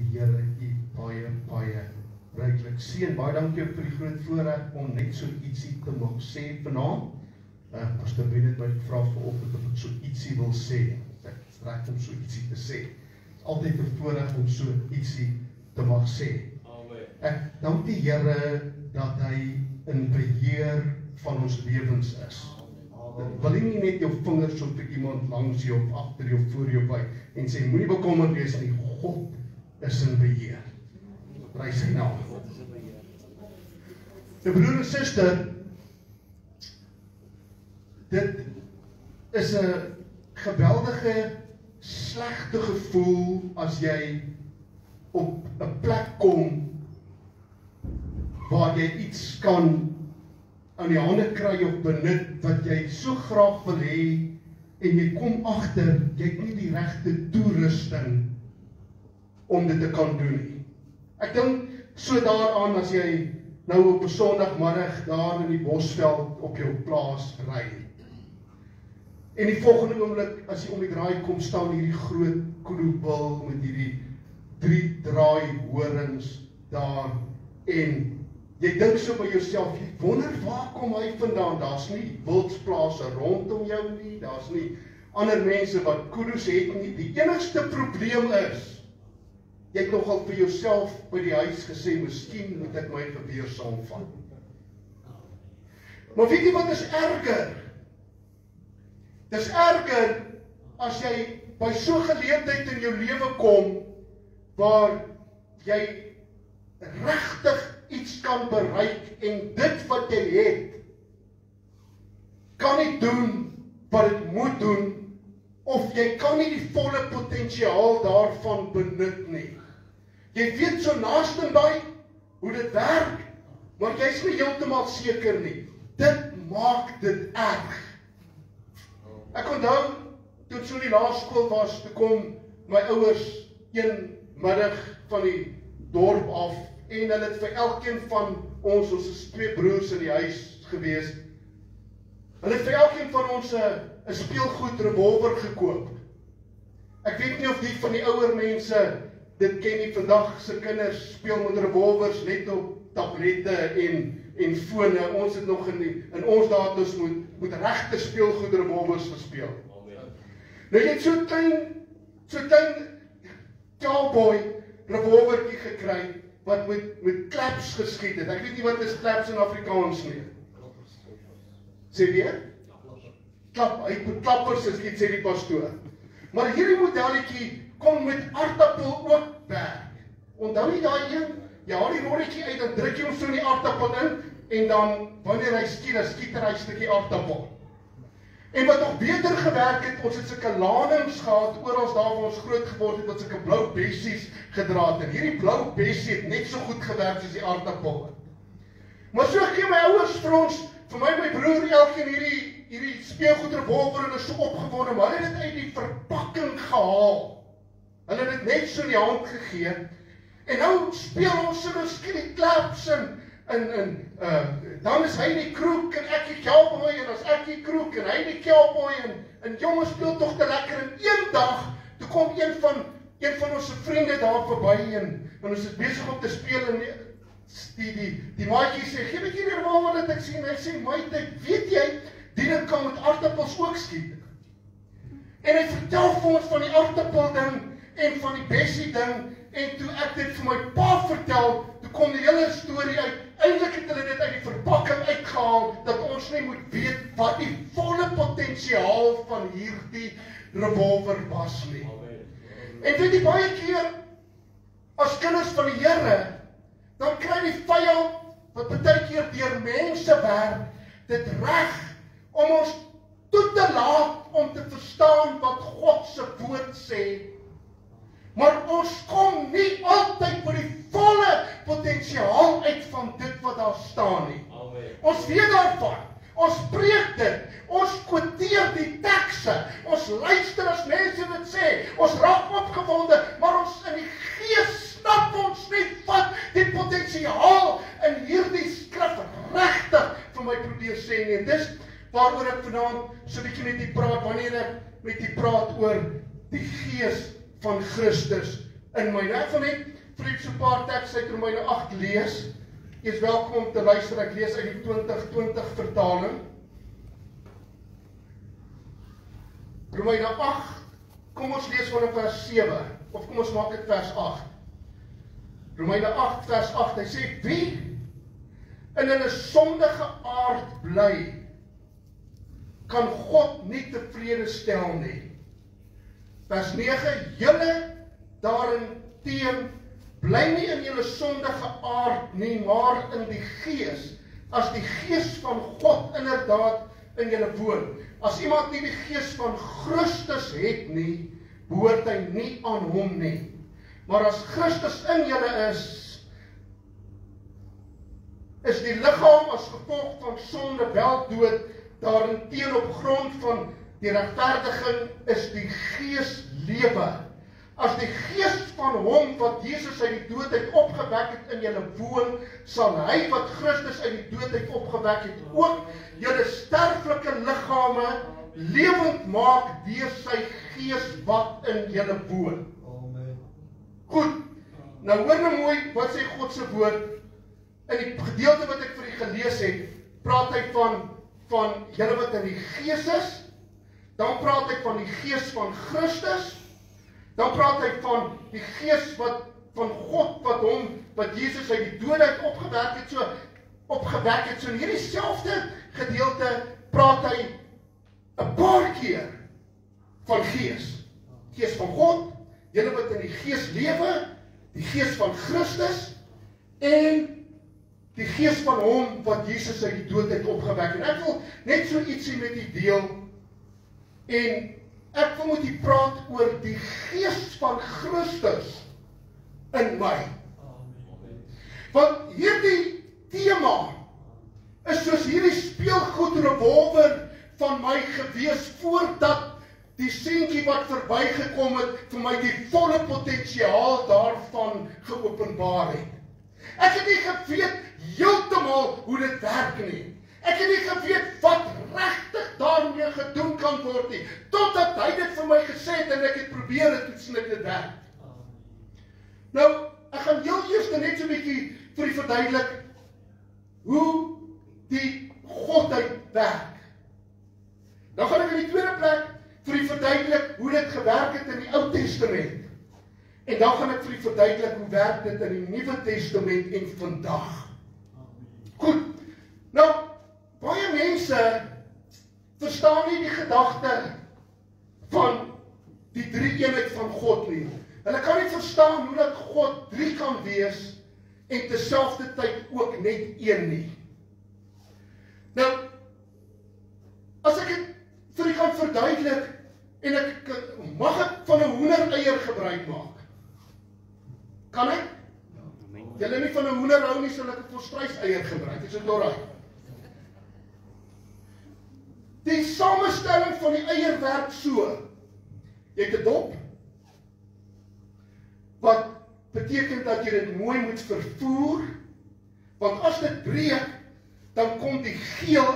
die Here u baie baie ryklik seën. Baie dankie vir die groot voorreg om net so ietsie te mag sê vanaand. Uh, Pastor Ben het my gevra vanoggend of ek so ietsie wil sê. Ek reg om so ietsie te sê. Dit is altyd 'n voorreg om so ietsie te mag sê. Amen. Ek dank die Here dat hy in beheer van ons lewens is. Wil nie net jou vingers op vir iemand langs jou of agter jou voor jou wy en sê moenie bekommerd wees nie, God is in beheer. Prys sy naam. Die broer en suster dit is 'n geweldige slegte gevoel as jy op 'n plek kom waar jy iets kan aan die hande kry of benut wat jy so graag wil hê en jy kom agter jy het nie die regte toerusting om dit te kan doen nie. Ek dink so daaraan as jy nou op 'n Sondagmiddag daar in die Bosveld op jou plaas ry. En die volgende oomblik as jy om die draai kom staan hierdie groot kroebul met hierdie drie draai horings daar en Jy dink so by jouself, jy wonder waar kom hy vandaan? Daar's nie wildsplase rondom jou nie. Daar's nie ander mense wat kudos het nie. Die enigste probleem is jy het nogal vir jouself by die huis gesê, "Miskien moet ek my geweer saamvat." Maar weet jy wat is erger? Dis erger as jy by so 'n geleentheid in jou lewe kom waar jy regtig iets kan bereik en dit wat jy het kan nie doen wat dit moet doen of jy kan nie die volle potensiaal daarvan benut nie. Jy weet so naaste by hoe dit werk, maar jy's nie heeltemal seker nie. Dit maak dit erg. Ek onthou toe ek so in die laerskool was, toe kom my ouers een middag van die dorp af en hulle het vir elkeen van ons ons is twee broers in die huis gewees. Hulle het vir elkeen van ons 'n 'n speelgoed revolver gekoop. Ek weet nie of die van die ouer mense dit ken nie. Vandag se kinders speel met revolvers net op tablette en en fone. Ons het nog in die, in ons dae dus moet moet regte speelgoed revolvers gespeel. Amen. Nou jy het so klein so klein cowboy revolvertjie gekry wat met met klaps geskiet het. Ek weet nie wat is klaps in Afrikaans nie. Sê weer? Klap, hy het klappers geskiet sê die pastoor. Maar hierdie modelletjie kom met aartappel ook werk. Onthou jy daai een? Ja, die rolletjie uit dan druk jy hom so in die aartappel in en dan wanneer hy skiet, dan skiet hy 'n stukkie aartappel. En wat nog beter gewerk het, ons het sulke ladings gehad oral daar waar ons groot geword het met sulke blou bessies gedra het. En hierdie blou bessie het net so goed gewerk soos die aardappel. Maar so gee my ouers vir ons, vir my en my broer elkeen hierdie hierdie speelgoed revolver en is so opgewonde, maar hulle het dit uit die verpakking gehaal. Hulle het net so in die hand gegee. En nou speel ons so 'n skielik klaps en en en uh dan is hy die kroek en ek die cowboy en as ek die kroek en hy die cowboy en en jongens speel tog te lekker en eendag toe kom een van een van ons vriende daar verby en en ons is besig om te speel en die die die maatjie sê gee my hierdie revolver wat ek sien hy sê my tyd weet jy die ding kan met aardappels ook skiet en hy vertel vir ons van die aardappel ding en van die bessie ding en toe ek dit vir my pa vertel toe kom die hele storie uit Eindelik het hulle dit uit die verpakking uitgehaal dat ons nie moet weet wat die volle potensiaal van hierdie revolver was nie. En weet jy baie keer as kinders van die Here dan kry die vyand wat baie keer deur mense werk dit reg om ons toe te laat om te verstaan wat God se woord sê. Maar ons kom nie altyd by die volle potensiaal uit van dit wat daar staan nie. Amen. Ons weet daarvan. Ons preek dit. Ons kwoteer die tekste. Ons luister as mense dit sê. Ons raak opgewonde, maar ons in die gees snap ons nie wat die potensiaal in hierdie skrif regtig vir my probeer sê nie. En dis waaroor ek vanaand so 'n bietjie met u praat wanneer ek met u praat oor die gees van Christus in my net van net vir so 'n paar tekste uit Romeine 8 lees. Jy is welkom om te luister. Ek lees uit die 2020 vertaling. Romeine 8. Kom ons lees vanaf vers 7 of kom ons maak dit vers 8. Romeine 8 vers 8. Hy sê wie in hulle sondige aard bly kan God nie tevrede stel nie. Vers 9: Julle daarin teen bly nie in julle sondige aard nie, maar in die Gees. As die Gees van God inderdaad in julle woon. As iemand nie die Gees van Christus het nie, behoort hy nie aan hom nie. Maar as Christus in julle is, is die liggaam as gevolg van sonde wel dood, daarenteen op grond van die regverdiging is die gees lewe. As die gees van hom wat Jesus uit die dood uit opgewek het in julle woon, sal hy wat Christus uit die dood uit opgewek het, ook julle sterflike liggame lewend maak deur sy gees wat in julle woon. Amen. Goed. Nou hoor nou mooi wat sê God se woord in die gedeelte wat ek vir u gelees het, praat hy van van julle wat in die gees is. Dan praat hy van die gees van Christus. Dan praat hy van die gees wat van God wat hom wat Jesus uit die dood uit opgewek het so opgewek het. So in hierdie selfde gedeelte praat hy 'n paar keer van gees. Gees van God, julle wat in die gees lewe, die gees van Christus en die gees van hom wat Jesus uit die dood uit opgewek het. Ek wil net so ietsie met u deel en ek wil met u praat oor die gees van Christus in my. Amen. Want hierdie tema is soos hierdie speelgoed revolver van my gewees voordat die seentjie wat verbygekom het vir my die volle potensiaal daarvan geopenbaar het. Ek het nie geweet heeltemal hoe dit werk nie. Ek het nie geweet wat regtig daarmee gedoen kan word nie totdat hy dit vir my gesê het en ek het probeer dit toets en dit werk. Nou, ek gaan heel eers net so 'n bietjie vir u verduidelik hoe die godheid werk. Dan gaan ek in die tweede plek vir u verduidelik hoe dit gewerk het in die Ou Testament. En dan gaan ek vir u verduidelik hoe werk dit in die Nuwe Testament en vandag. Goed. Nou, baie mense verstaan nie die gedagte van die drie eenheid van God nie. Hulle kan nie verstaan hoe dat God drie kan wees en terselfdertyd ook net een nie. Nou, as ek dit vir u kan verduidelik en ek mag ek van 'n hoendereier gebruik maak. Kan ek? Julle nie van 'n hoender hou nie, sal ek 'n volstruiseier gebruik. Is dit reg? Die samestelling van die eier werk so. Jy het 'n dop wat beteken dat jy dit mooi moet vervoer want as dit breek dan kom die geel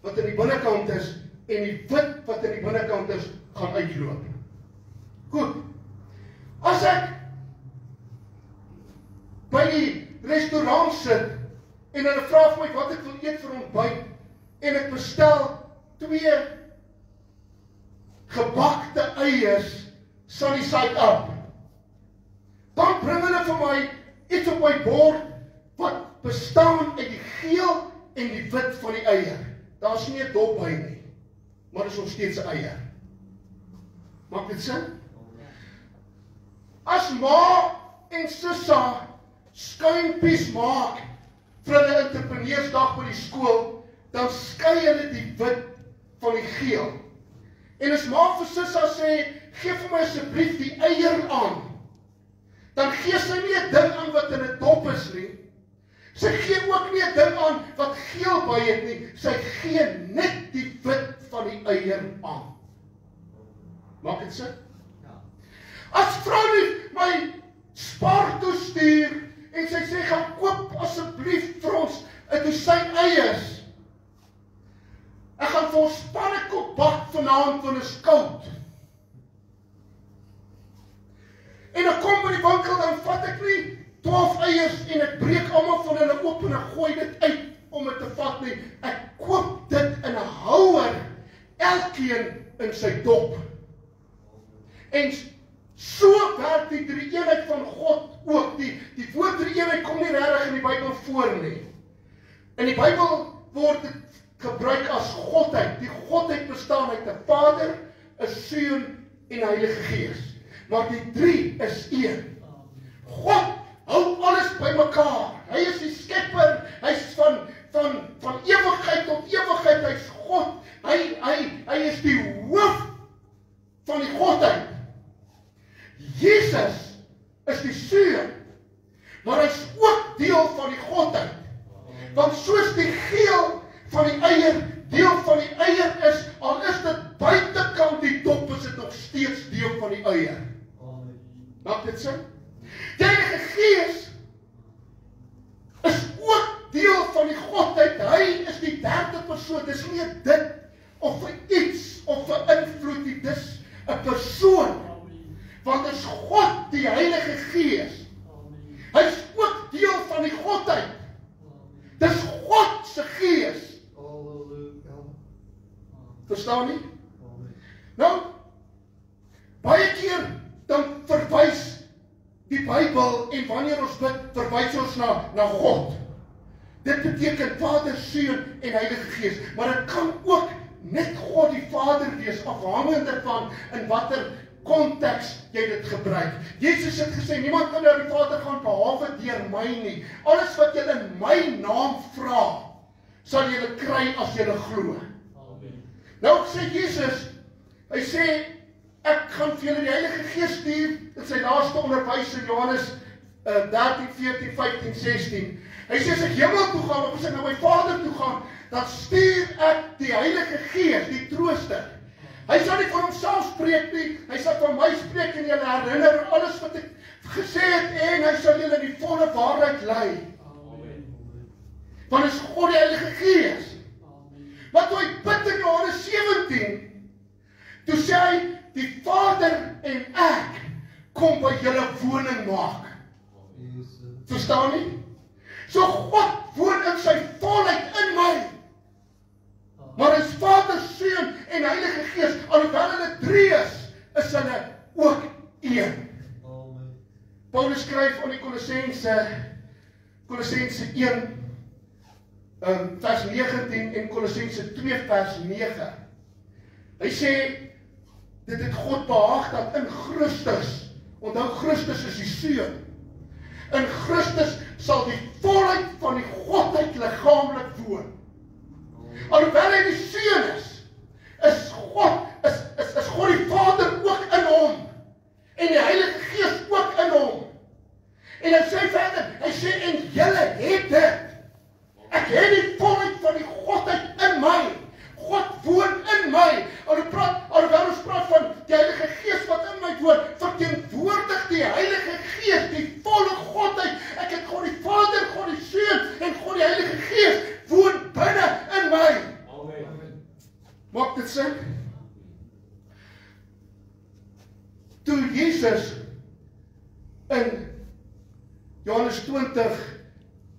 wat aan die binnekant is en die wit wat aan die binnekant is gaan uitloop. Goed. As ek by die restaurant sit en hulle vra vir my wat ek wil eet vir ontbyt en ek bestel twee gebakte eiers sunny side up. Dan bring hulle vir my iets op my bord wat bestaan uit die geel en die wit van die eier. Daar's nie 'n dop by nie. Maar dit is nog steeds 'n eier. Maak dit sin? As ma en sussie skuimpies maak vir hulle entrepreneursdag by die skool, dan skei hulle die wit van die geel. En as ma vir sussie sê, "Gee vir my asseblief die eier aan." Dan gee sy nie 'n ding aan wat in 'n dop is nie. Sy gee ook nie 'n ding aan wat geel by het nie. Sy gee net die wit van die eier aan. Maak dit sin? Ja. As vrou nie my spaar toe stuur en sy sê gaan koop asseblief vir ons 'n dosyn eiers. Ek gaan vir ons pannekoek bak vanaand want dit is koud. En ek kom by die winkel dan vat ek nie 12 eiers en ek breek almal van hulle oop en ek gooi dit uit om dit te vat nie. Ek koop dit in 'n houer, elkeen in sy dop. En so werk die drie eenheid van God ook. Die die woord drie eenheid kom nie regtig in die Bybel voor nie. In die Bybel word dit gebruik as Godheid. Die Godheid bestaan uit 'n Vader, 'n Seun en 'n Heilige Gees. Maar die drie is een. God hou alles bymekaar. Hy is die skepper. Hy's van van van ewigheid tot ewigheid. Hy's God. Hy hy hy is die hoof van die Godheid. Jesus is die seun. Maar hy's ook deel van die Godheid. Want soos die geel فبأي Seun en Heilige Gees, maar dit kan ook net God die Vader wees afhangende van in watter konteks jy dit gebruik. Jesus het gesê niemand kan na die Vader gaan behalwe deur my nie. Alles wat jy in my naam vra, sal jy kry as jy glo. Amen. Nou sê Jesus, hy sê ek gaan vir julle die Heilige Gees stuur in sy laaste onderwys in Johannes uh, 13, 14, 15, 16. Hy sê as ek hemel toe gaan of as ek na my Vader toe gaan, dan stuur ek die Heilige Gees, die Trooster. Hy sal nie van homself spreek nie, hy sal van my spreek en julle herinner alles wat ek gesê het en hy sal julle die volle waarheid lei. Amen. Want is God die Heilige Gees. Amen. Wat hy bid in Johannes 17, toe sê hy die Vader en ek kom by julle woning maak. Verstaan nie? So God woon in sy volheid in my. Maar as Vader, Seun en Heilige Gees, alhoewel hulle drie is, is hulle ook een. Amen. Paulus skryf aan die Kolossense Kolossense 1 um, vers 19 en Kolossense 2 vers 9. Hy sê dit het God behaag dat in Christus, onthou Christus is die Seun. In Christus sal die volheid van die godheid liggaamlik woon. Alhoewel hy die seun is, is God is is is God die Vader ook in hom en die Heilige Gees ook in hom. En hy sê verder, hy sê en julle het dit. Ek het die volheid van die Godheid in my. God woon in my. Al praat alhoewel ons praat van die Heilige Gees wat in my woon, verteenwoordig die Heilige Gees die volle Godheid. Ek het God die Vader, God die Seun en God die Heilige Gees woon binne in my. Amen. Maak dit sin? Toe Jesus in Johannes 20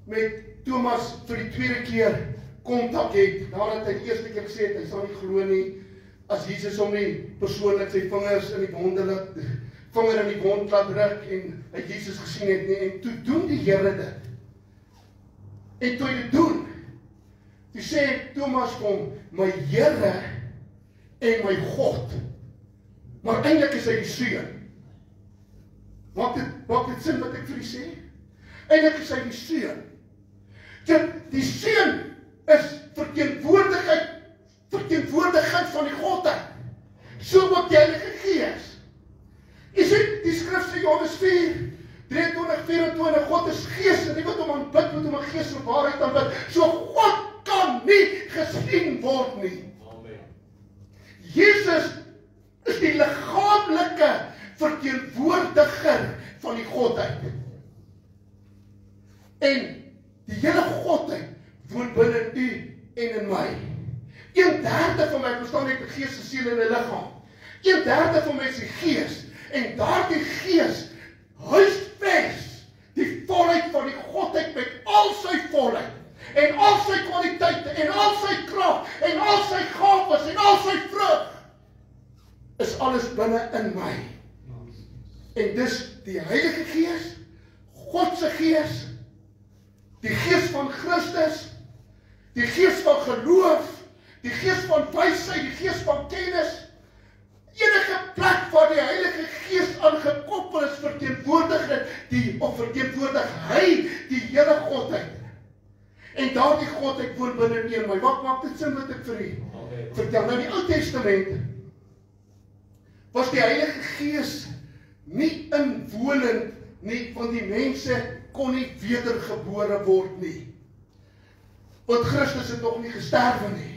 met Thomas vir die tweede keer kontak het nadat hy die eerste keer gesê het hy sal nie glo nie as Jesus hom nie persoonlik sy vingers in die wonde laat vinger in die wond laat druk en hy Jesus gesien het nie en toe doen die Here dit. En toe hy dit doen, toe sê Thomas hom, "My Here en my God." Maar eintlik is hy die seun. Maak dit maak dit sin wat ek vir u sê? Eintlik is hy die seun. Dit die seun is verteenwoordigheid verteenwoordigheid van die Godheid. So ook die Heilige Gees. Jy sien die skrif sê Johannes 4 23 24 God is gees en nie wat om aanbid moet om 'n gees van waarheid aanbid. So God kan nie gesien word nie. Amen. Jesus is die liggaamlike verteenwoordiger van die Godheid. En die hele Godheid woon binne u en in my. 1/3 van my bestaan uit gees, siel en liggaam. 1/3 van my is die gees en daardie gees huisves die volheid van die godheid met al sy volheid en al sy kwaliteite en al sy krag en al sy gawes en al sy vrug is alles binne in my. En dis die Heilige Gees, God se Gees Die gees van Christus, die gees van geloof, die gees van wysheid, die gees van kennis. Enige plek waar die Heilige Gees aangekoppel is verteenwoordig dit die of verteenwoordig hy die Here Godheid. En daardie Godheid woon binne in my. Wat maak dit sin wat ek vir u vertel? Nou die Ou Testament was die Heilige Gees nie inwonend nie, want die mense kon nie wedergebore word nie. Want Christus het nog nie gesterwe nie.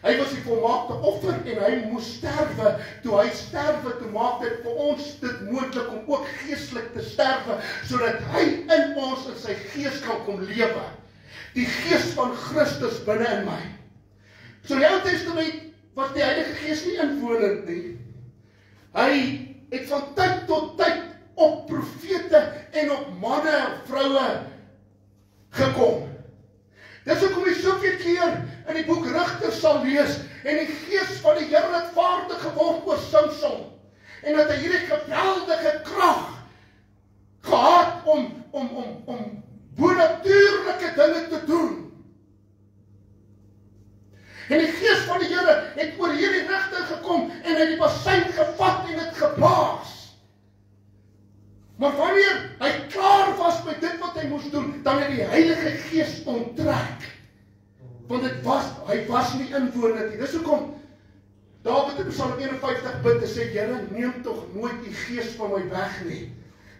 Hy was die volmaakte offer en hy moes sterwe. Toe hy sterwe, toe maak dit vir ons dit moontlik om ook geestelik te sterwe sodat hy in ons in sy gees kan kom lewe. Die gees van Christus binne in my. So die Ou Testament was die Heilige Gees nie inwonend nie. Hy het van tyd tot tyd op profete en op manne en vroue gekom. Dis hoekom jy soveel keer in die boek Rigters sal lees en die gees van die Here het vaardig geword oor Samson en dat hy hierdie geweldige krag gehad om om om om bonatuurlike dinge te doen. En die gees van die Here het oor hierdie rigting gekom en hy het die bassein gevat en dit geblaas. Maar wanneer hy klaar was met dit wat hy moes doen, dan het die Heilige Gees onttrek. Want dit was hy was nie inwonend nie. Dis hoekom Dawid in Psalm 51 bid en sê Here, neem tog nooit u gees van my weg nie.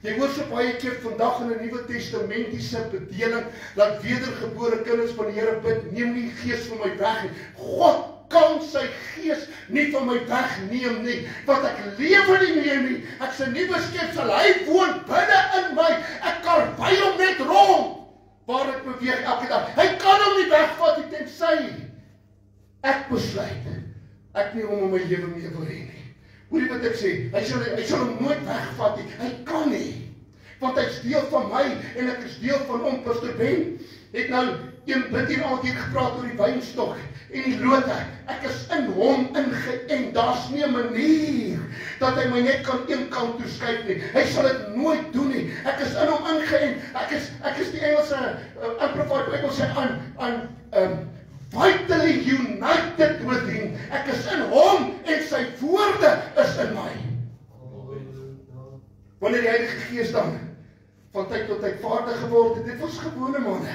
Jy hoor so baie keer vandag in 'n Nuwe Testamentiese bedeling dat wedergebore kinders van die Here bid, neem nie die gees van my weg nie. God kan sy gees nie van my wegneem nie. Wat ek lewe nie meer nie. Ek se nuwe skepsel. Hy woon binne in my. Ek kan by hom net rond waar ek beweeg elke dag. Hy kan hom nie wegvat nie tensy ek besluit ek nie in my lewe meer wil hê nie. Hoorie wat ek sê, hy sal hy sal hom nooit wegvat nie. Hy kan nie. Want hy's deel van my en ek is deel van hom. Pastor Ben het nou een bid hier al keer gepraat oor die wynstok en die lote. Ek is in hom ingeënt. Daar's nie 'n manier dat hy my net kan een kant toe skuif nie. Hy sal dit nooit doen nie. Ek is in hom ingeënt. Ek is ek is die Engelse uh, amplified Bible sê aan aan um vitally united with him. Ek is in hom en sy woorde is in my. Wanneer die Heilige Gees dan van tyd tot tyd vaardig geword het, dit was gewone manne.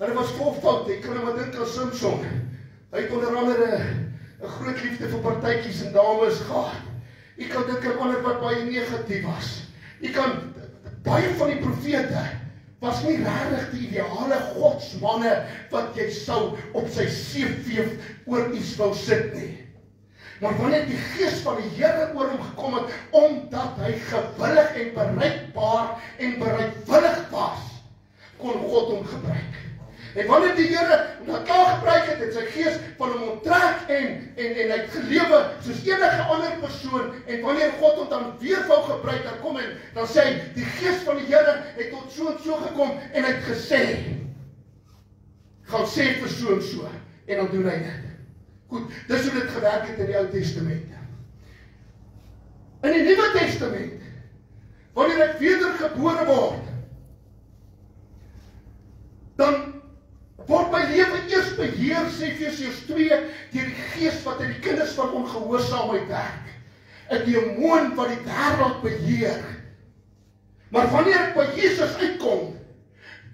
Hulle was vol foute. Ek kan net dink aan Samson. Hy het onder andere 'n groot liefde vir partytjies en dames gehad. Ek kan dink aan ander wat baie negatief was. Ek kan baie van die profete was nie regtig die ideale godsmanne wat jy sou op sy CV oor iets wou sit nie. Maar wanneer die gees van die Here oor hom gekom het omdat hy gewillig en bereidbaar en bereidwillig was, kon God hom gebruik. En wanneer die Here hom klaar gebruik het en sy gees van hom onttrek en en en hy het gelewe soos enige ander persoon en wanneer God hom dan weer wou gebruik dan kom en dan sê hy die gees van die Here het tot so en so gekom en hy het gesê gaan sê vir so en so en dan doen hy dit. Goed, dis hoe dit gewerk het in die Ou Testament. In die Nuwe Testament wanneer ek wedergebore word dan word my lewe eers beheer sê Efesiërs 2 deur die gees wat in die kinders van ongehoorsaamheid werk. 'n Demoon wat die wêreld beheer. Maar wanneer ek by Jesus uitkom,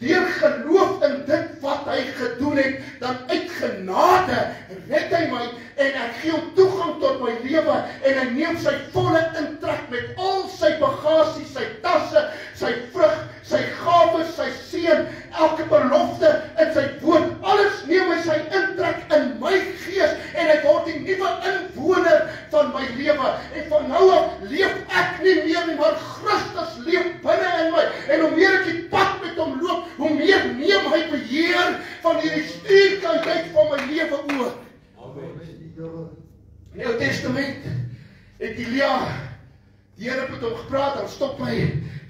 deur geloof in dit wat hy gedoen het, dan uit genade red hy my en ek gee hom toegang tot my lewe en hy neem sy volle intrek met al sy bagasie, sy tasse, sy vrug, sy gawes, sy seën, elke belofte in sy woord, alles neem hy sy intrek in my gees en hy word die nuwe inwoner van my lewe en van nou af leef ek nie meer nie, maar Christus leef binne in my en hoe meer ek die pad met hom loop, hoe meer neem hy beheer van hierdie stuurkantheid van my lewe oor. Amen. Ou Testament het Elia die Here met hom gepraat, dan stop hy,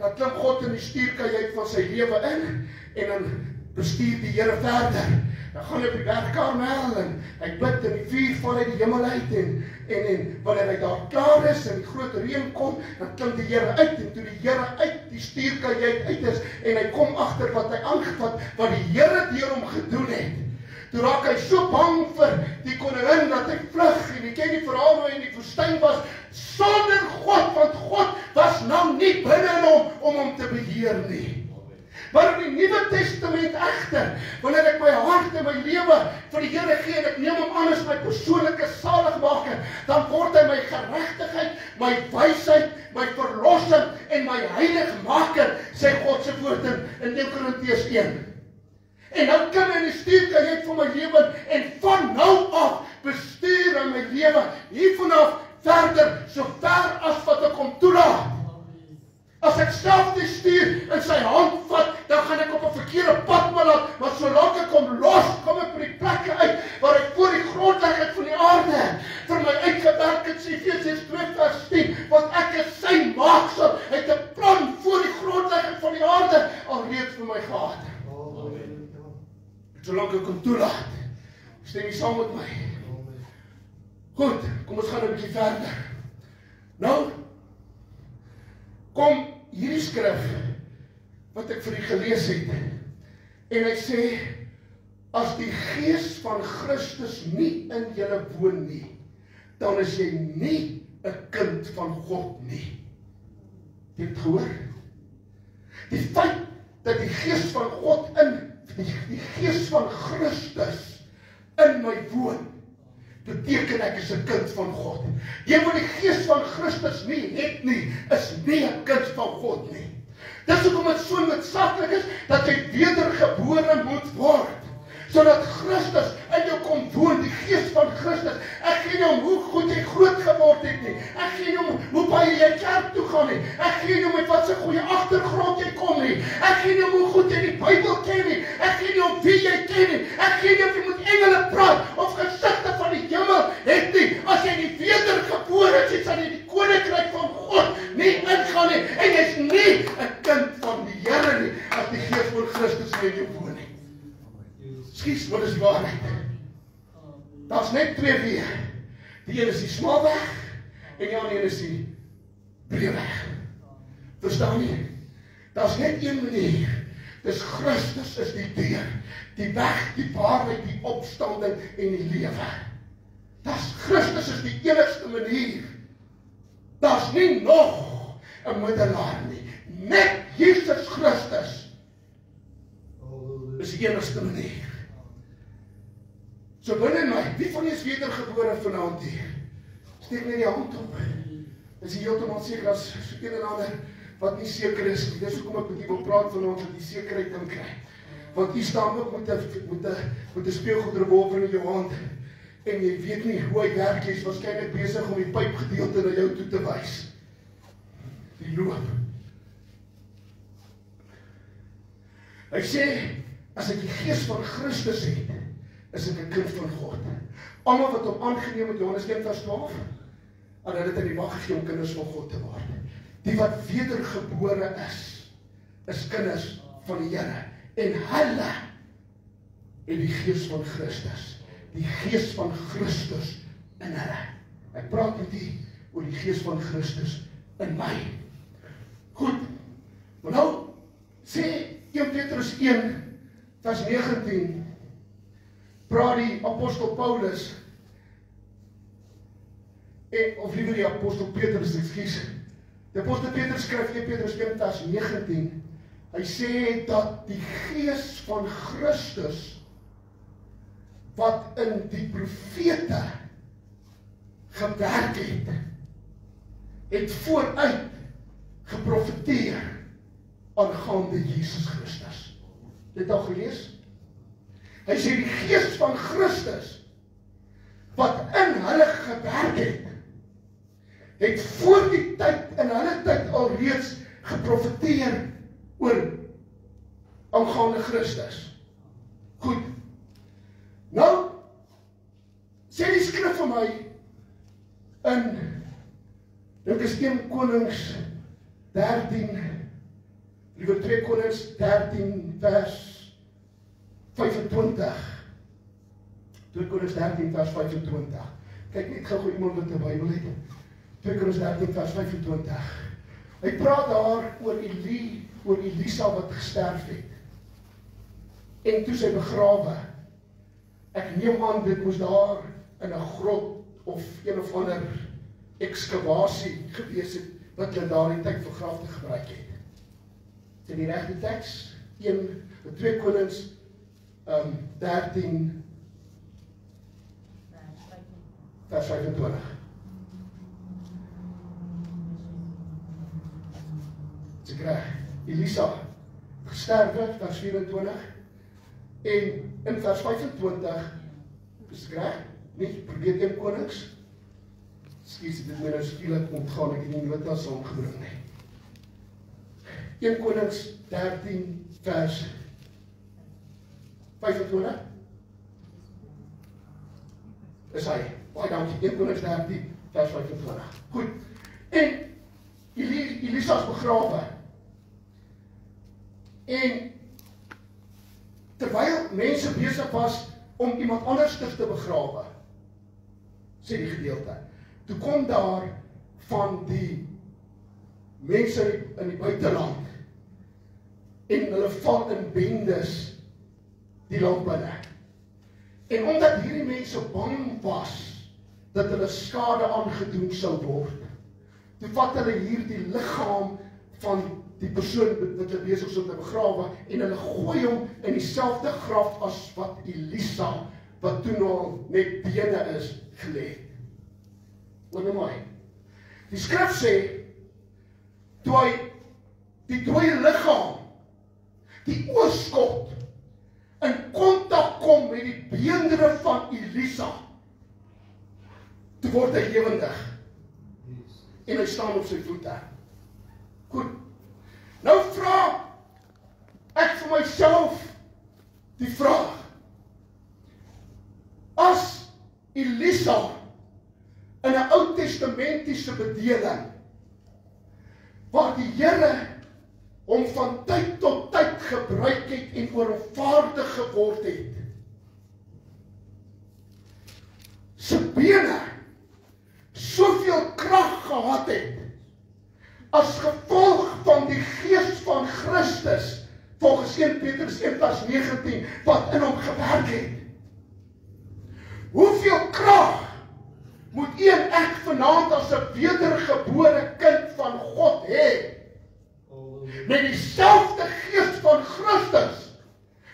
dan klim God in die stuurkantheid van sy lewe in en dan bestuur die Here verder. Dan gaan hy op die berg Karmel en hy bid en die vuur val uit die hemel uit en en en wanneer hy daar klaar is en die groot reën kom, dan klink die Here uit en toe die Here uit die stuurkajuit uit is en hy kom agter wat hy aangevat wat die Here deur hom gedoen het. Toe raak hy so bang vir die koningin dat hy vlug en jy ken die verhaal hoe hy in die woestyn was sonder God want God was nou nie binne hom om hom te beheer nie. Maar in die Nuwe Testament egter, wanneer ek my hart en my lewe vir die Here gee en ek neem hom aan as my persoonlike saligmaker, dan word hy my geregtigheid, my wysheid, my verlossing en my heiligmaker, sê God se woord in, in 1 Korintiërs 1. En nou kan hy stuur kan jy vir my lewe en van nou af bestuur in my lewe hiervan af verder so ver as wat ek hom toelaat. As ek self die stuur in sy hand vat, dan gaan ek op 'n verkeerde pad beland, maar solank ek hom los, kom ek by die plekke uit waar ek voor die grondlegging van die aarde vir my uitgewerk het, Efesiërs 2:10, want ek is sy maaksel, hy het 'n plan voor die grondlegging van die aarde alreeds vir my gehad. Solank ek hom toelaat, stem jy saam met my? Goed, kom ons gaan 'n bietjie verder. Nou kom hierdie skrif wat ek vir u gelees het. En hy sê as die gees van Christus nie in julle woon nie, dan is jy nie 'n kind van God nie. Jy het gehoor? Die feit dat die gees van God in die, die gees van Christus in my woon beteken ek is 'n kind van God. Jy moet die gees van Christus nie het nie, is nie 'n kind van God nie. Dis hoekom dit so noodsaaklik is dat jy wedergebore moet word sodat Christus in jou kom woon, die gees van Christus. Ek gee nie om hoe goed jy groot geword het nie. Ek gee nie om hoe baie jy kerk toe gaan nie. Ek gee nie om met wat se goeie agtergrond jy kom nie. Ek gee nie om hoe goed jy die Bybel ken nie. Ek gee nie om wie jy ken nie. Ek gee nie of jy met engele praat of gesigte van die hemel het nie. As jy nie wedergebore is, sal jy die koninkryk van God nie ingaan nie. En jy's nie 'n kind van die Here nie as die gees van Christus in jou woon nie. Skies, wat is die waarheid? Daar's net twee weë. Die een is die smal weg en die ander is die breë weg. Verstaan jy? Daar's net een manier. Dis Christus is die deur, die weg, die waarheid, die opstanding en die lewe. Das Christus is die enigste manier. Daar's nie nog 'n middelaar nie. Net Jesus Christus. Is die enigste manier. So binne my, wie van julle is wedergebore vanaand hier? Steek net die hand op. Is jy heeltemal seker as so een en ander wat nie seker is nie? Dis hoekom ek met julle wil praat vanaand om die sekerheid te kry. Want jy staan ook met 'n met 'n met 'n speelgoedrevolver in jou hand en jy weet nie hoe hy werk nie. Jy's waarskynlik besig om die pypgedeelte na jou toe te wys. Die loop. Hy sê as ek die gees van Christus het, is ek 'n kind van God. Almal wat hom aangeneem het Johannes 1:12, al hulle het in die wag gegee om kinders van God te word. Die wat wedergebore is, is kinders van die Here en hulle het die gees van Christus, die gees van Christus in hulle. Ek praat met u oor die gees van Christus in my. Goed. Maar nou sê 1 Petrus 1 vers 19 praat die apostel Paulus en of liewer die apostel Petrus, ekskuus. Die apostel Petrus skryf in Petrus 1:19. Hy sê dat die gees van Christus wat in die profete gewerk het, het vooruit geprofeteer aangaande Jesus Christus. Dit al gelees? Hy sê die gees van Christus wat in hulle gewerk het het voor die tyd in hulle tyd alreeds geprofeteer oor aangaande Christus. Goed. Nou sê die skrif vir my in dit is 1 Konings 13 liewe 2 Konings 13 vers 25 2 Korintiërs 13 vers 25. Kyk net gou iemand wat 'n Bybel het. 2 Korintiërs 13 vers 25. Hy praat daar oor Elie, oor Elisa wat gesterf het. En toe sy begrawe. Ek neem aan dit moes daar in 'n grot of een of ander ekskavasie gewees het wat hulle daardie tyd vir grafte gebruik het. Dit is die regte teks 1 2 Konings um 13 vers 25. Dit reg. Elisa gesterwe vers 24 en in vers 25 is reg. Nie probeer een konings. Skus dit moet nou skielik ontgaan ek het nie wat as omgebring nie. 1 Konings 13 vers 25 Dis hy. Baie dankie. 1 Konings 13 vers 25. Goed. En Elisa is begrawe. En terwyl mense besig was om iemand anders te begrawe, sê die gedeelte. Toe kom daar van die mense in die buiteland en hulle val in bendes die land binne. En omdat hierdie mense bang was dat hulle skade aangedoen sou word, toe vat hulle hierdie liggaam van die persoon wat hulle besig is om te begrawe en hulle gooi hom in dieselfde graf as wat Elisa wat toe nog net bene is gelê het. Hoor nou my. Die skrif sê toe hy die dooie liggaam die oorskot in kontak kom met die beendere van Elisa. Toe word hy lewendig. En hy staan op sy voete. Goed. Nou vra ek vir myself die vraag. As Elisa in 'n Ou Testamentiese bedeling waar die Here hom van tyd tot gebruik het en oorvaardig geword het. Sy bene soveel krag gehad het as gevolg van die gees van Christus volgens 1 Petrus 1:19 wat in hom gewerk het. Hoeveel krag moet een ek vanaand as 'n wedergebore kind van God hê. Met dieselfde gees van Christus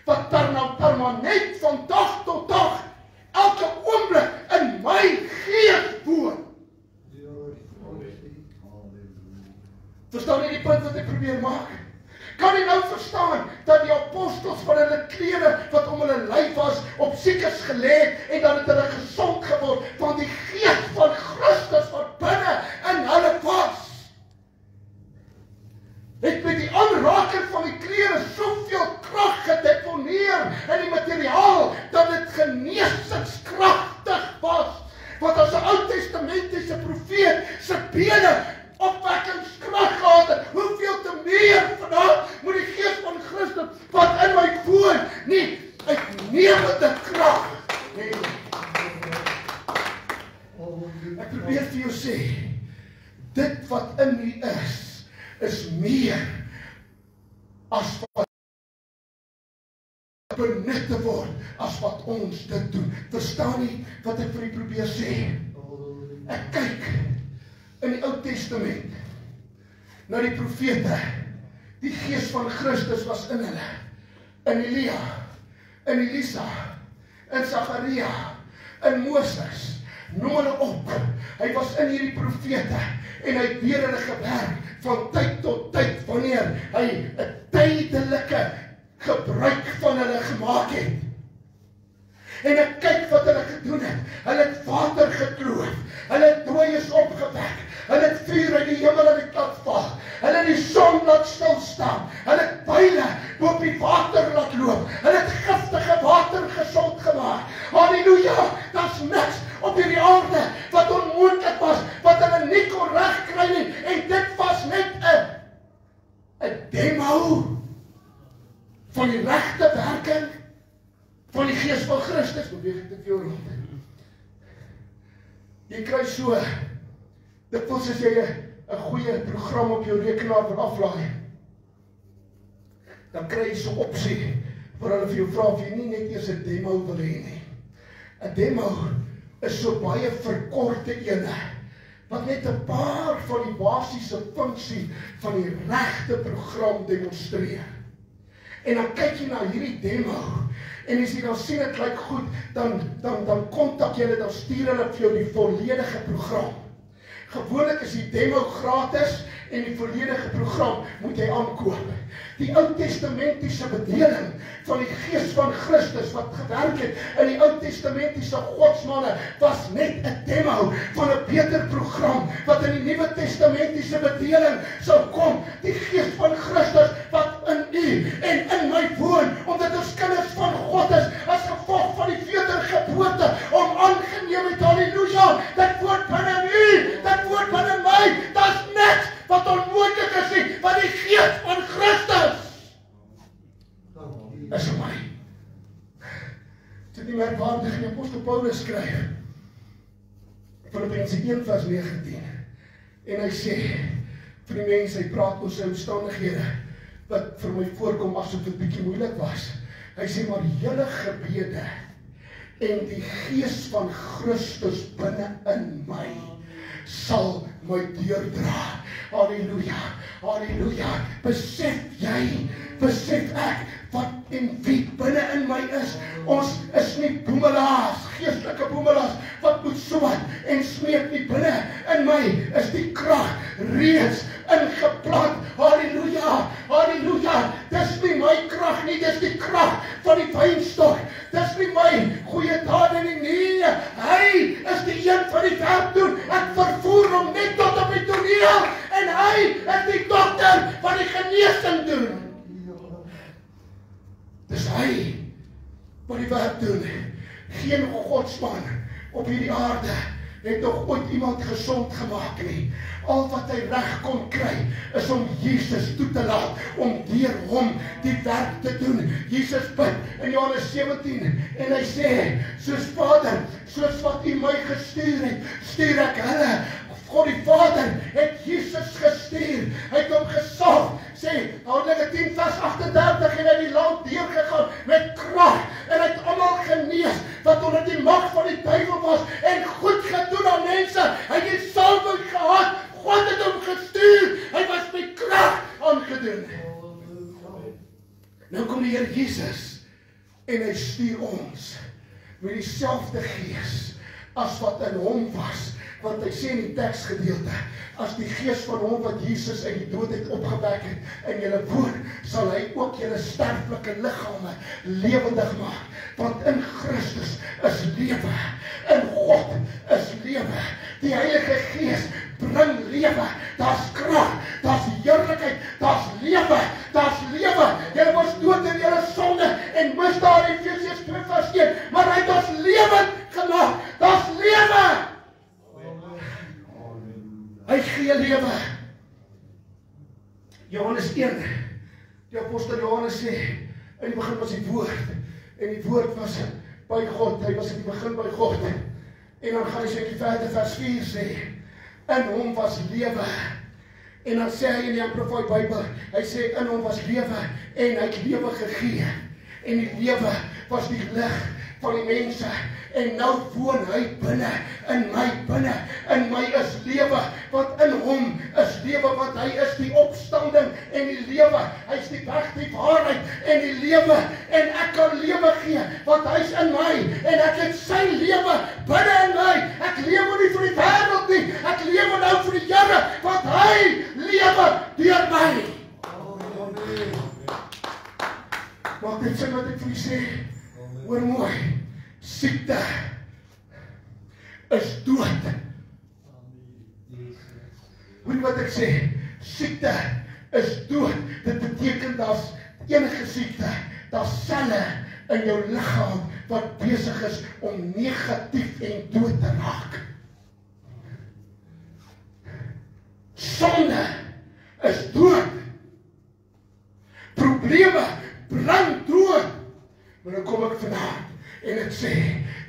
wat permanent van dag tot dag elke oomblik in my gees woon. Verstaan jy die punt wat ek probeer maak? Kan jy nou verstaan dat die apostels van hulle klere wat om hulle lyf was op siekes gelê en dan het hulle gesond geword van die gees van Christus wat binne in hulle was? Het met die aanraking van die klere soveel krag gedeponeer in die materiaal dat dit geneesingskragtig was. Wat as 'n Ou Testamentiese profeet se bene opwekkingskrag gehad het. Hoeveel te meer vanaand moet die gees van Christus wat in my woon nie uitnemende krag hê. Ek probeer vir jou sê dit wat in u is is meer as wat benut te word as wat ons dit doen. Verstaan jy wat ek vir u probeer sê? Ek kyk in die Ou Testament na die profete. Die gees van Christus was in hulle. In Elia, in Elisa, in Sagaria, in Moses. Noem hulle op. Hy was in hierdie profete en hy het deur hulle gewerk van tyd tot tyd wanneer hy 'n tydelike gebruik van hulle gemaak het. En ek kyk wat hulle gedoen het. Hulle het water gekloof. Hulle het dooies opgewek. Hulle het vuur uit die hemel in die plat val. Hulle het die son laat stil staan. Hulle het byle op die water laat loop. Hulle het giftige water gesond gemaak. Halleluja! Daar's niks op hierdie aarde wat onmoontlik was wat hulle nie kon regkry nie en dit was net 'n 'n demo van die regte werking van die gees van Christus beweeg dit vir jou rond. Jy kry so dit voel soos jy 'n goeie program op jou rekenaar wil aflaai. Dan kry jy so 'n opsie waar hulle vir jou vra of jy nie net eers 'n demo wil hê nie. 'n Demo is so baie verkorte ene wat net 'n paar van die basiese funksie van die regte program demonstreer. En dan kyk jy na hierdie demo en as jy dan sien dit lyk goed, dan dan dan kontak jy hulle dan stuur hulle vir jou die volledige program. Gewoonlik is die demo gratis en die volledige program moet jy aankoop. Die Ou Testamentiese bedeling van die Gees van Christus wat gewerk het in die Ou Testamentiese godsmanne was net 'n demo van 'n beter program wat in die Nuwe Testamentiese bedeling sou kom. Die Gees van Christus wat in u en in my woon omdat ons kinders van God is as gevolg van die wedergeboorte om aangeneem het. Halleluja. Dit woord binne u, dit woord binne my. Dit's net wat onmoontlik is nie, want die Gees van Christus is in my. Dit is merkwaardig nie apostel Paulus skryf. Filippense 1:19. En hy sê vir die mense, hy praat oor sy omstandighede wat vir my voorkom asof dit bietjie moeilik was. Hy sê maar hele gebede en die gees van Christus binne in my sal my deurdra. Halleluja. Halleluja. Besef jy, besef ek wat en wie binne in my is. Ons is nie boemelaars, geestelike boemelaars wat moet swat en smeek nie binne in my is die krag reeds ingeplant. Halleluja. Halleluja. Dis nie my krag nie, dis die krag van die wynstok. Dis nie my goeie dade nie. Nee, hy is die een wat die werk doen. Ek vervoer hom net tot op die toneel en hy is die dokter wat die genesing doen. Dis hy wat die werk doen. Geen godsman op hierdie aarde het nog ooit iemand gesond gemaak nie. Al wat hy reg kon kry is om Jesus toe te laat om deur hom die werk te doen. Jesus bid in Johannes 17 en hy sê: "Soos Vader, soos wat U my gestuur het, stuur ek hulle." God die Vader het Jesus gestuur. Hy het hom gesalf. Sê Handelinge 10 vers 38 en hy het die land deurgegaan met krag en hy het almal genees wat onder die mag van die duiwel was en goed gedoen aan mense. Hy het die salwing gehad. God het hom gestuur. Hy was met krag aangedoen. Nou kom die Here Jesus en hy stuur ons met dieselfde gees as wat in hom was want hy sê in die teksgedeelte as die gees van hom wat Jesus uit die dood het opgewek het in julle woon sal hy ook julle sterflike liggame lewendig maak. Want in Christus is lewe. In God is lewe. Die Heilige Gees bring lewe. Daar's krag daar's heerlikheid daar's lewe daar's lewe. Jy was dood in jou sonde en misdaad in Efesiërs 2:1 maar hy het ons lewend gemaak. Daar's lewe Hy gee lewe. Johannes 1. Die apostel Johannes sê in die begin was die woord en die woord was by God. Hy was in die begin by God. En dan gaan hy sê verder vers 4 sê in hom was lewe. En dan sê hy in die Amplified Bybel, hy sê in hom was lewe en hy het lewe gegee. En die lewe was die lig van die mense. En nou woon hy binne in my binne in my is lewe wat in hom is lewe wat hy is die opstanding en die lewe. Hy's die weg die waarheid en die lewe. En ek kan lewe gee want hy's in my. En ek het sy lewe binne in my. Ek lewe nie vir die wêreld nie. Ek lewe nou vir die Here want hy lewe deur my. Wat dit sê wat ek vir u sê Hoor mooi. Siekte is dood. Hoor wat ek sê. Siekte is dood. Dit beteken daar's enige siekte, daar's selle in jou liggaam wat besig is om negatief en dood te raak. Sonde is dood. Probleme bring dood. Maar nou kom ek vanaand en ek sê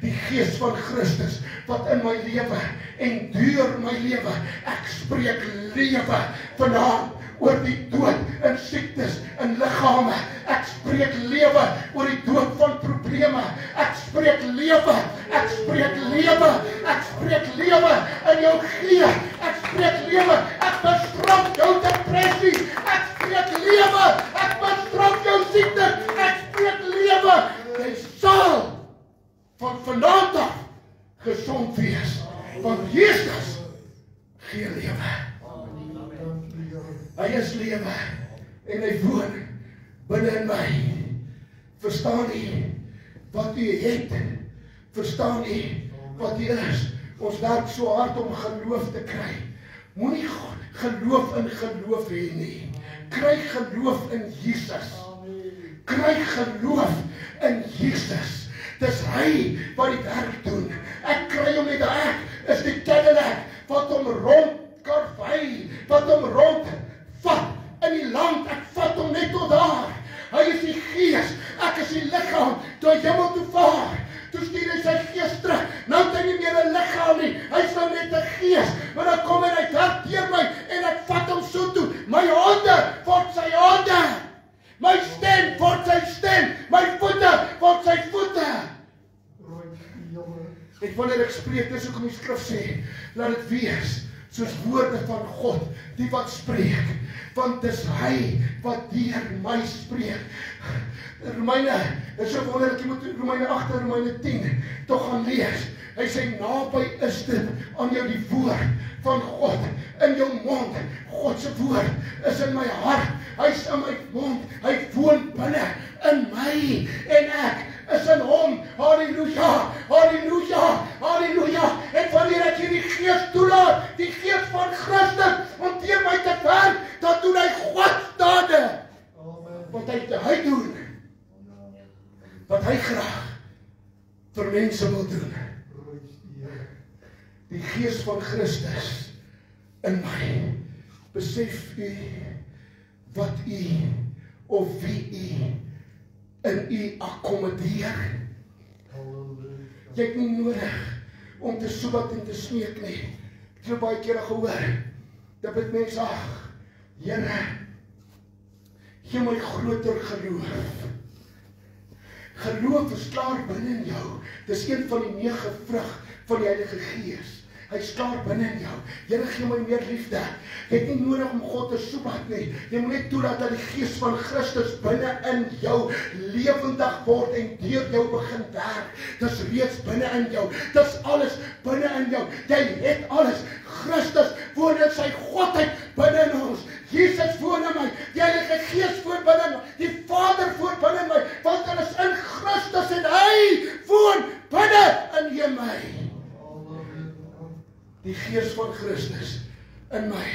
die gees van Christus wat in my lewe en deur my lewe ek spreek lewe vanaand oor die dood in siektes in liggame. Ek spreek lewe oor die dood van probleme. Ek spreek lewe ek spreek lewe ek spreek lewe in jou gees. Ek spreek lewe ek bestraf jou depressie. Ek spreek lewe ek bestraf jou siekte ek spreek lewe jy sal van vanaand af gesond wees want Jesus gee lewe Hy is lewe en hy woon binne in my. Verstaan u wat u het? Verstaan u wat u is? Ons werk so hard om geloof te kry. Moenie geloof in geloof hê nie. Kry geloof in Jesus. Kry geloof in Jesus. Dis hy wat die werk doen. Ek kry hom net ek is die Cadillac wat hom rond karvy, wat hom rond vat in die land. Ek vat hom net tot daar. Hy is die gees. Ek is die liggaam. Toe hy hemel toe vaar, toe stuur hy sy gees terug. Nou het hy nie meer 'n liggaam nie. Hy's nou net 'n gees. Maar dan kom hy uit hart deur my en ek vat hom so toe. My hande word sy hande. My stem word sy stem. My voete word sy voete. Ek wanneer ek spreek, dis hoekom die skrif sê, laat dit wees soos woorde van God, die wat spreek want dis hy wat deur my spreek. Romeine, is so wonderlik jy moet Romeine 8 en Romeine 10 tog gaan lees. Hy sê naby is dit aan jou die woord van God in jou mond. God se woord is in my hart. Hy's in my mond. Hy woon binne in my en ek is in hom. Halleluja. Halleluja. Halleluja. En wanneer ek hierdie gees toelaat, die gees van Christus om deur my te werk, dan doen hy God dade. Amen. Wat hy hy doen. Wat hy graag vir mense wil doen. Die gees van Christus in my. Besef u wat u of wie u in u akkommodeer. Jy het nie nodig om te soebat en te smeek nie. Ek het baie kere gehoor dat dit mense ag, Here, gee my groter geloof. Geloof is klaar binne in jou. Dis een van die nege vrug van die Heilige Gees. Hy skaar binne in jou. Here gee my meer liefde. Jy het nie nodig om God te soebat nie. Jy moet net toelaat dat die Gees van Christus binne in jou lewendig word en deur jou begin werk. Dis reeds binne in jou. Dis alles binne in jou. Jy het alles. Christus woon in sy godheid binne in ons. Jesus woon in my. Die Heilige Gees woon binne in my. Die Vader woon binne in my. Want hulle is in Christus en hy woon binne in my. Die Gees van Christus in my.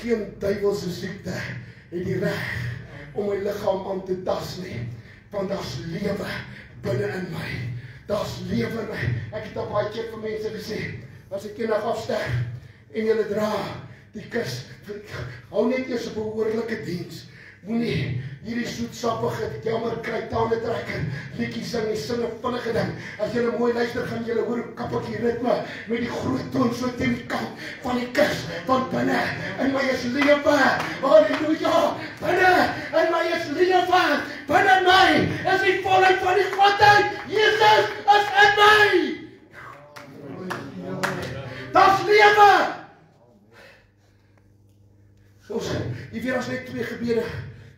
Geen duiwelse siekte het die reg om my liggaam aan te tas nie. Want daar's lewe binne in my. Daar's lewe in my. Ek het al baie keer vir mense gesê, as ek eendag afsterf en jy dra die kus, hou net eers 'n behoorlike diens. Moenie hierdie soetsappige jammer kry tande trekker. Liedjie sing, jy sing 'n vinnige ding. As jy mooi luister, gaan jy hoor kappeltjie ritme met die groot toon so teen die kant van die kus van binne. In my is lewe. Halleluja. Binne in my is lewe. Binne my is die volheid van die Godheid. Jesus is in my. Das lewe. Ons, jy weet ons net twee gebede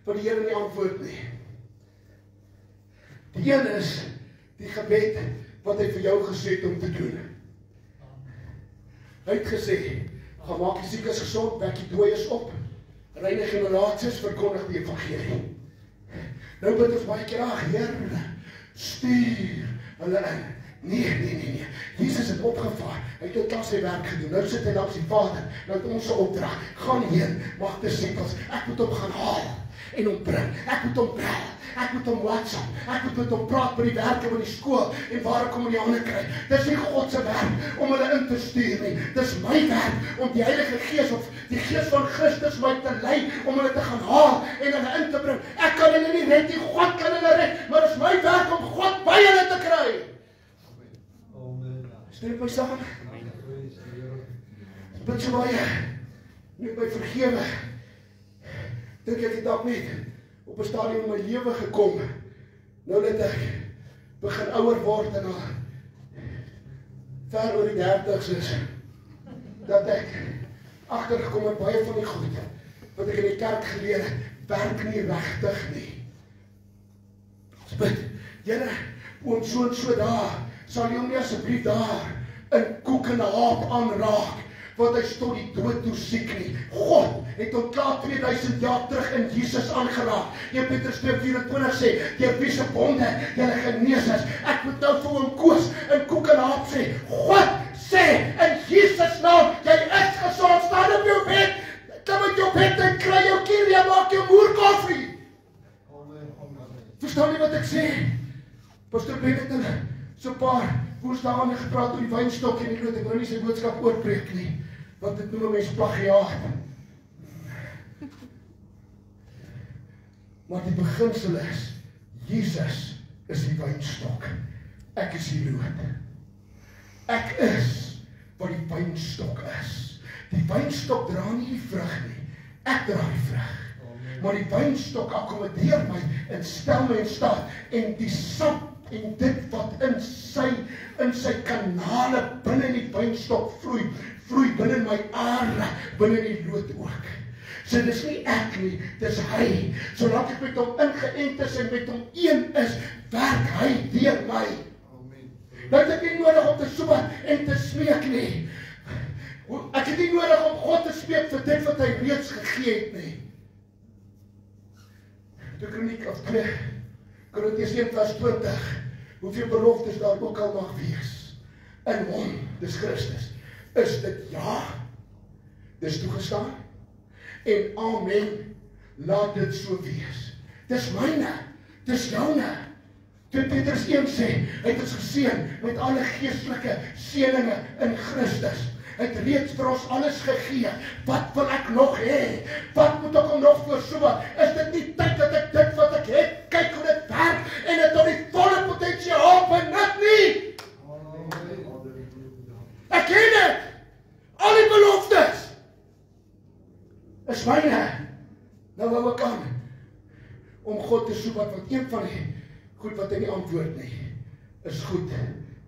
wat die Here nie antwoord nie. Die een is die gebed wat hy vir jou gesê het om te doen. Hy het gesê, "Gaan maak die siekes gesond, wek die dooies op, reinig die malaatses, verkondig die evangelie." Nou bid ons baie keer, "Ag Here, stuur hulle in." Nee, nee, nee, nee. Jesus het opgevaar. Hy het tot sy werk gedoen. Nou sit hy langs die Vader. Nou het ons se opdrag. Gaan heen, maak disippels. Ek moet hom gaan haal en hom bring. Ek moet hom bel. Ek moet hom WhatsApp. Ek moet met hom praat by die werk en by die skool en waar ek hom in die hande kry. Dis nie God se werk om hulle in te stuur nie. Dis my werk om die Heilige Gees of die Gees van Christus my te lei om hulle te gaan haal en hulle in te bring. Ek kan hulle nie red nie. God kan hulle red, maar dis my werk om God by hulle te kry. Amen. Steek my saam. Bid so baie. Net my vergewe. Dink ek het dalk net op 'n stadium in my lewe gekom nou dat ek begin ouer word en dan ver oor die 30's is dat ek agtergekom het baie van die goed wat ek in die kerk geleer het werk nie regtig nie. Spit. Here, oom so en so daar, sal jy hom nie asseblief daar in koek en haap aanraak want hy tot die dood toe siek nie. God het hom klaar 2000 jaar terug in Jesus aangeraak. 1 Petrus 2:24 sê, "Deur wie se bonde jy genees is." Ek moet nou vir hom koes in koek en haap sê, "God sê in Jesus naam, jy is gesond. Staan op jou bed. Kom met jou bed en kry jou kirie maak jou moer koffie." Verstaan jy wat ek sê? Pastor Benedict so 'n paar woensdae aan gepraat oor die wynstok en ek weet ek wou nie sy boodskap oorpreek nie want dit noem 'n mens plagiaat. Maar die beginsel is Jesus is die wynstok. Ek is die loot. Ek is wat die wynstok is. Die wynstok dra nie die vrug nie. Ek dra die vrug. Maar die wynstok akkommodeer my en stel my in staat en die sap en dit wat in sy in sy kanale binne in die wynstok vloei, vloei binne my are, binne die lood ook. So dis nie ek nie, dis hy. Solank ek met hom ingeënt is en met hom een is, werk hy deur my. Amen. Nou het ek nie nodig om te soek en te smeek nie. Ek het nie nodig om God te smeek vir dit wat hy reeds gegee het nie. Die kroniek of 2 Korintiërs 1:20 Hoeveel beloftes daar ook al mag wees in hom, dis Christus. Is dit ja? Dis toegestaan? En amen. Laat dit so wees. Dis myne. Dis joune. Dit Petrus 1 sê, hy het ons geseën met alle geestelike seënings in Christus. Hy het reeds vir ons alles gegee. Wat wil ek nog hê? Wat moet ek nog voorsoek? Is dit nie tyd dat ek dit wat ek het, kyk hoe dit werk en dit tot die volle potensiaal benut nie? Ek ken dit. Al die beloftes is myne. Nou wou ek aan om God te soek wat wat een van die goed wat hy nie antwoord nie is goed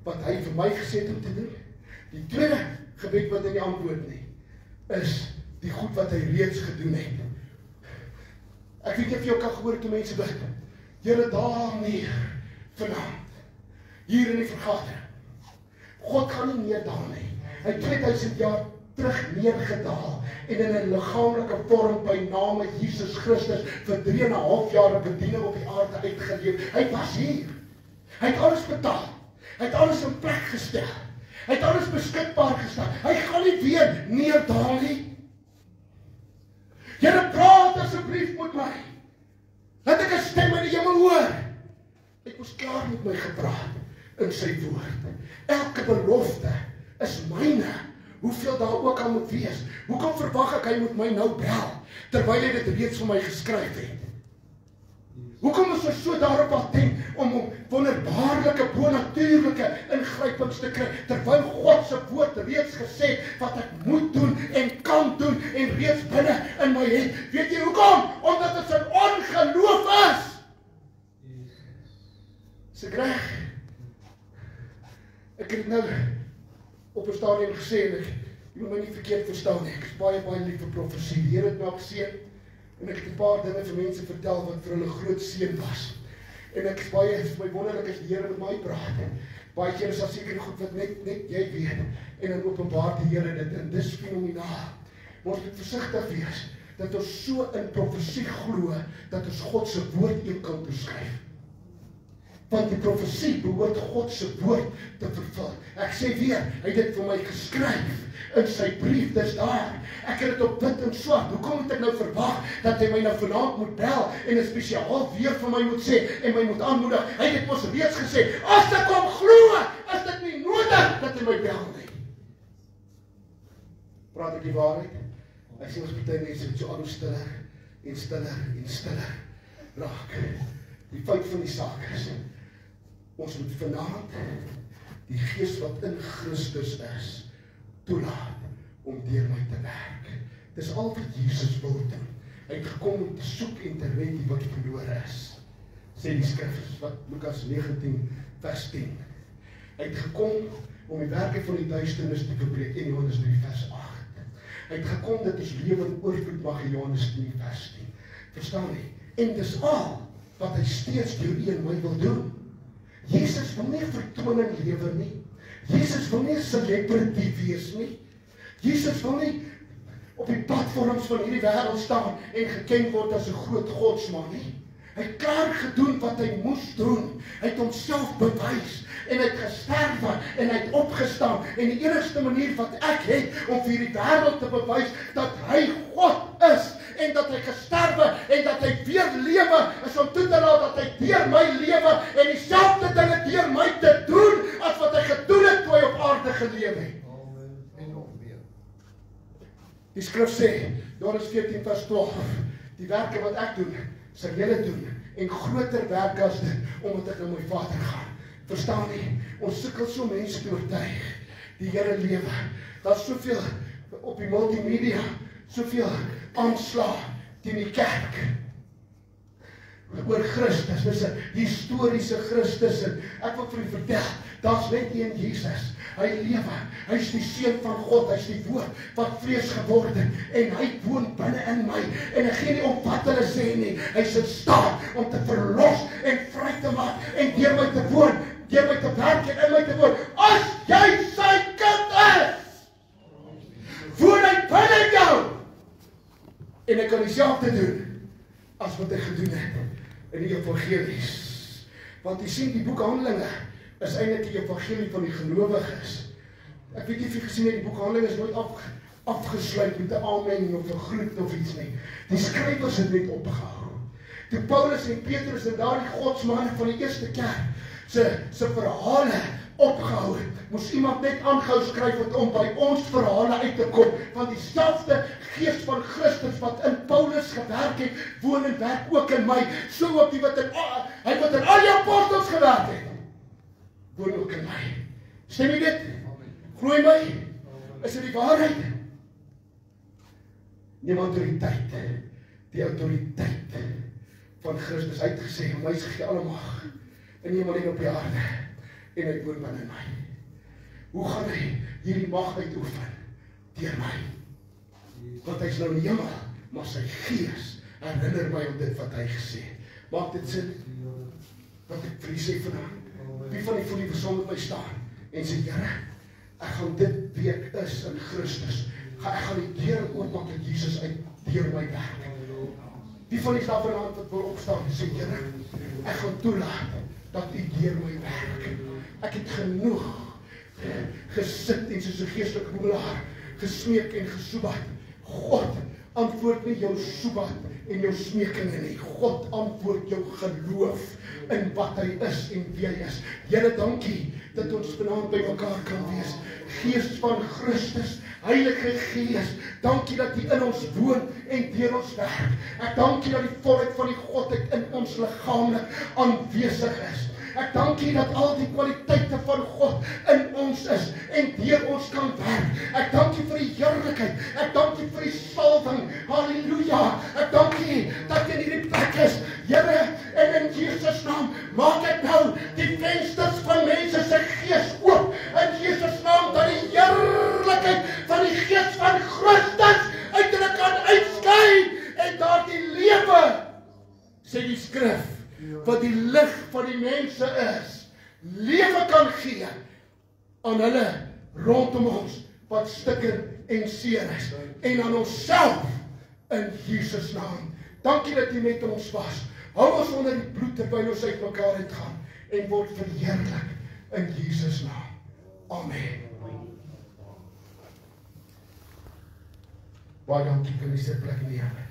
wat hy vir my gesê het om te doen. Die tweede gebed wat hy nie antwoord nie is die goed wat hy reeds gedoen het. Ek weet of jy ook al gehoor het hoe mense bid. Here daar nie vanaand hier in die vergadering. God gaan nie neerdaal nie. Hy 2000 jaar terug neergedaal en in 'n liggaamlike vorm by name Jesus Christus vir 3 en 'n half jaar 'n bediening op die aarde uitgeleef. Hy was hier. Hy het alles betaal. Hy het alles in plek gestel. Hy het alles beskikbaar gestel. Hy gaan nie weer neerdaal nie. Here praat asseblief met my. Laat ek 'n stem in die hemel hoor. Ek moes klaar met my gepraat in sy woord. Elke belofte is myne. Hoeveel daar ook al moet wees. Hoekom verwag ek hy moet my nou bel terwyl hy dit reeds vir my geskryf het? Hoekom is ons so daarop attent om om wonderbaarlike bonatuurlike ingrypings te kry terwyl God se woord reeds gesê wat ek moet doen en kan doen en reeds binne in my het. Weet jy hoekom? Omdat dit 'n ongeloof is. Se reg. Ek het nou op 'n stadium gesê en ek jy moet my nie verkeerd verstaan nie. Ek is baie baie lief vir profesie. Here het my ook gesien en ek het 'n paar dinge vir mense vertel wat vir hulle groot seën was. En ek is baie vir my wonderlik as die Here met my praat. Baie kere is daar seker goed wat net net jy weet en dan openbaar die Here dit en dis fenomenaal. Moet versigtig wees dat ons so in profesie glo dat ons God se woord een kan beskryf want die profesie behoort God se woord te vervul. Ek sê weer, hy het dit vir my geskryf in sy brief. Dis daar. Ek het dit op wit en swart. Hoekom moet ek nou verwag dat hy my nou vanaand moet bel en 'n spesiaal weer vir my moet sê en my moet aanmoedig? Hy het dit mos reeds gesê. As ek hom glo, is dit nie nodig dat hy my bel nie. Praat ek die waarheid? Ek sê ons baie mense het so al stiller en stiller en stiller raak. Die feit van die saak is ons moet vanaand die gees wat in Christus is toelaat om deur my te werk. Dis al wat Jesus wil doen. Hy het gekom om te soek en te red die wat verlore is. Sê die skrif wat Lukas 19 vers 10. Hy het gekom om die werke van die duisternis te verbreek in Johannes 3 vers 8. Hy het gekom dat ons lewe in oorvloed mag in Johannes 10 vers 10. Verstaan jy? En dis al wat hy steeds deur u en my wil doen. Jesus wil nie vertoning lewer nie. Jesus wil nie celebrity wees nie. Jesus wil nie op die platforms van hierdie wêreld staan en geken word as 'n groot godsman nie. Hy het klaar gedoen wat hy moes doen. Hy het homself bewys en hy het gesterf en hy het opgestaan en die enigste manier wat ek het om vir die wêreld te bewys dat hy God is en dat hy gesterwe en dat hy weer lewe is om toe te laat dat hy deur my lewe en dieselfde dinge deur my te doen as wat hy gedoen het toe hy op aarde geleef het. Die skrif sê, Johannes 14 vers 12, die werke wat ek doen, sal julle doen en groter werke as dit omdat ek na my Vader gaan. Verstaan nie? Ons sukkel so mense te oortuig. Die Here lewe. Daar's soveel op die multimedia, soveel aanslag teen die kerk. Oor Christus, dis 'n historiese Christus en ek wil vir julle vertel, daar's net een Jesus. Hy lewe. Hy's die seun van God. Hy's die woord wat vlees geword het en hy woon binne in my. En ek gee nie om wat hulle sê nie. Hy's in staat om te verlos en vry te maak en deur my te woon, deur my te werk en in my te woon. As jy sy kind is, woon hy binne jou. En ek kan dieselfde doen as wat hy gedoen het in die evangelies. Want jy sien die boek Handelinge is eintlik die evangelie van die gelowiges. Ek weet nie of jy gesien het die boek Handelinge is nooit af afgesluit met 'n amen of 'n groet of iets nie. Die skrywers het net opgehou. Toe Paulus en Petrus en daardie godsmanne van die eerste kerk se se verhale opgehou het, moes iemand net aangehou skryf wat om by ons verhale uit te kom van dieselfde gees van Christus wat in Paulus gewerk het, woon en werk ook in my, so ook die wat in hy wat in al die apostels gewerk het woon ook in my. Stem jy dit? Glo my? Is dit die waarheid? Neem autoriteit. Die autoriteit van Christus uit gesê, my is gegee alle mag in hemel en op die aarde en hy woon binne my. Hoe gaan hy hierdie mag uitoefen? Deur my. Want hy's nou in die hemel, maar sy gees herinner my om dit wat hy gesê het. Maak dit sin? Wat ek vir sê vanaand? Wie van die voel die versom met my staan en sê Here, ek gaan dit week is in Christus. Ga ek gaan die deur oopmaak dat Jesus uit deur my werk. Wie van die staan vanaand wat wil opstaan en sê Here, ek gaan toelaat dat U deur my werk. Ek het genoeg gesit en soos 'n geestelike boemelaar gesmeek en gesoebat. God antwoord nie jou soebat en jou smeekinge nie. God antwoord jou geloof in wat hy is en wie hy is. Here, dankie dat ons vanaand by mekaar kan wees. Gees van Christus, Heilige Gees, dankie dat U in ons woon en deur ons werk. Ek dankie dat die volheid van die Godheid in ons liggaamlik aanwesig is. Ek dank U dat al die kwaliteite van God in ons is en deur ons kan werk. Ek dank U vir die heerlikheid. Ek dank U vir die salwing. Halleluja. Ek dank U dat U in hierdie plek is. Here, en in Jesus naam, maak ek nou die vensters van mense se gees oop. In Jesus naam dat die heerlikheid van die gees van Christus uit hulle kan uitskyn en daardie lewe sê die skrif wat die lig van die mense is, lewe kan gee aan hulle rondom ons wat stikken en seer is en aan onsself in Jesus naam. Dankie dat U met ons was. Hou ons onder die bloed terwyl ons uit mekaar uitgaan en word verheerlik in Jesus naam. Amen. Baie dankie vir die se plek neer.